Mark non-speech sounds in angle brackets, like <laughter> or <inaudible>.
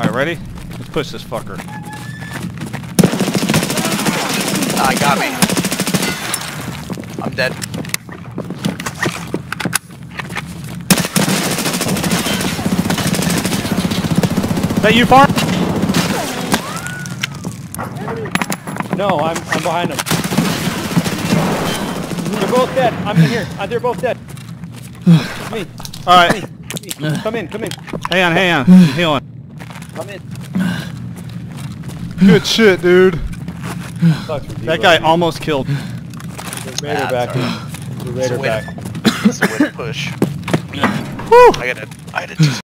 Alright, ready? Let's push this fucker. Ah, got me. I'm dead. Is that you, Farm? No, I'm I'm behind them. They're both dead. I'm in here. Uh, they're both dead. <sighs> It's me. Alright. me. Come in. Come in. Hang on, hang on. I'm healing. Come in. Good shit, dude. That Devo. guy almost killed. The Raider Ah, back. it's The Raider back. to, it's a way to push. Woo! I gotta, I gotta do